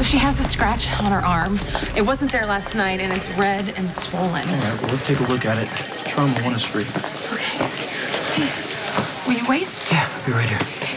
So she has a scratch on her arm. It wasn't there last night, and it's red and swollen. All right, well, let's take a look at it. Trauma one is free. Okay. Hey, will you wait? Yeah, I'll be right here.